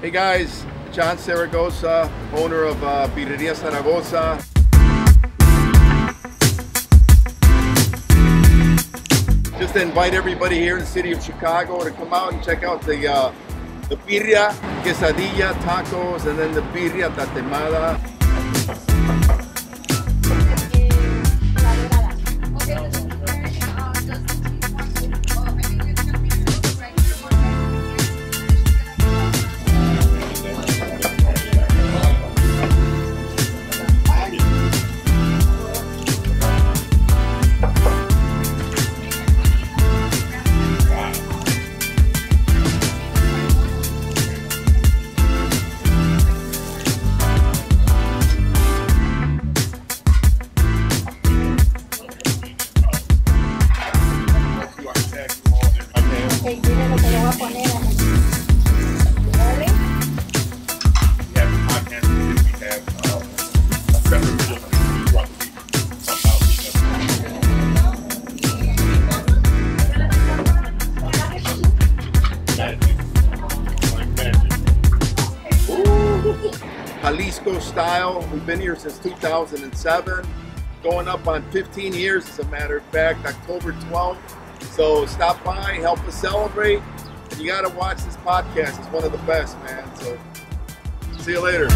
Hey guys, John Zaragoza, owner of uh, Birrieria Zaragoza. Just to invite everybody here in the city of Chicago to come out and check out the uh, the birria, quesadilla, tacos, and then the birria tatemada. Jalisco style. We've been here since 2007, going up on 15 years, as a matter of fact, October 12th. So stop by, help us celebrate. And you got to watch this podcast. It's one of the best, man. So see you later.